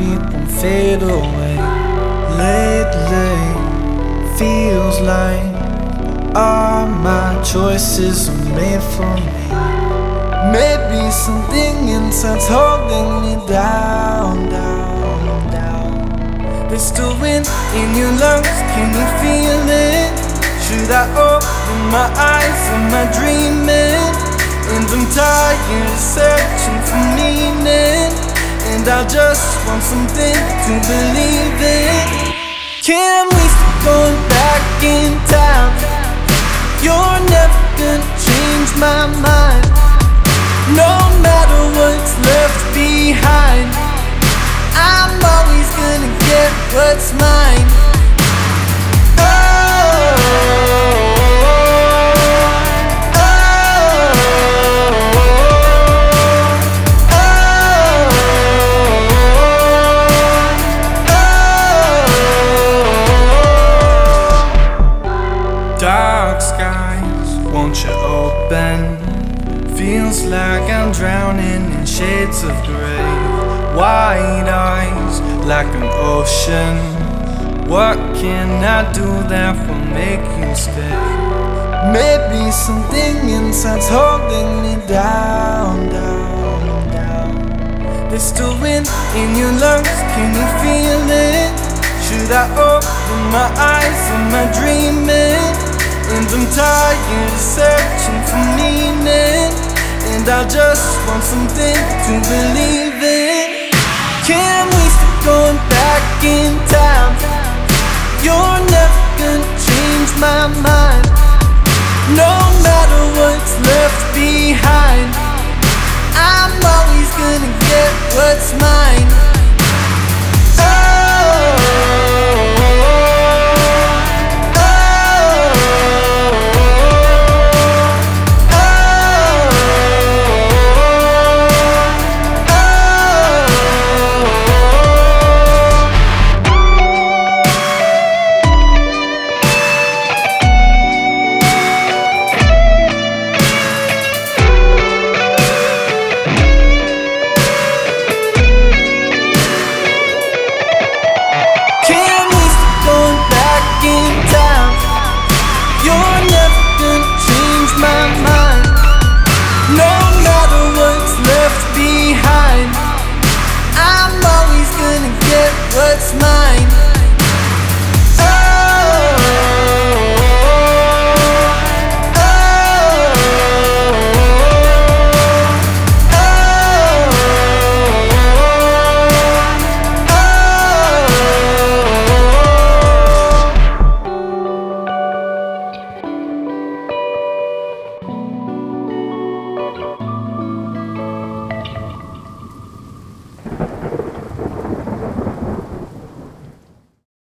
won't fade away. Lately, feels like all my choices are made for me. Maybe something inside's holding me down, down, down. There's still wind in your lungs, can you feel it? Should I open my eyes? Am I dreaming? And I'm tired of searching for meaning And I just want something to believe in. Can we stop going back in time? You're never gonna change my mind. No matter what's left behind I'm always gonna get what's mine Feels like I'm drowning in shades of grey. Wide eyes, like an ocean. What can I do that will make you stay? Maybe something inside's holding me down, down, down. There's still wind in your lungs, can you feel it? Should I open my eyes? Am I dreaming? And I'm tired of searching for meaning. And I just want something to believe in. Can we stop going back in time? You're never gonna change my mind. No matter what's left behind I'm always gonna get what's mine